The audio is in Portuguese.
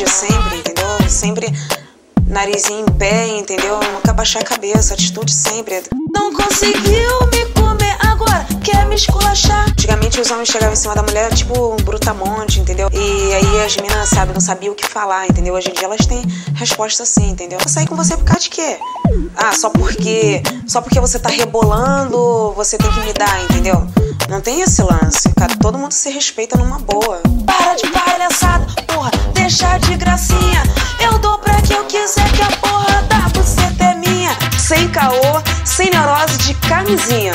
sempre, entendeu? Sempre narizinho em pé, entendeu? Nunca baixar a cabeça, atitude sempre. Não conseguiu me comer agora, quer me esculachar. Antigamente os homens chegavam em cima da mulher tipo um brutamonte, entendeu? E aí as meninas, sabe, não sabiam o que falar, entendeu? Hoje em dia elas têm resposta assim, entendeu? Eu sair com você por causa de quê? Ah, só porque. Só porque você tá rebolando, você tem que me dar, entendeu? Não tem esse lance, cara. Todo mundo se respeita numa boa. Gracinha. Eu dou pra quem eu quiser que a porra da buceta é minha. Sem caô, sem neurose de camisinha.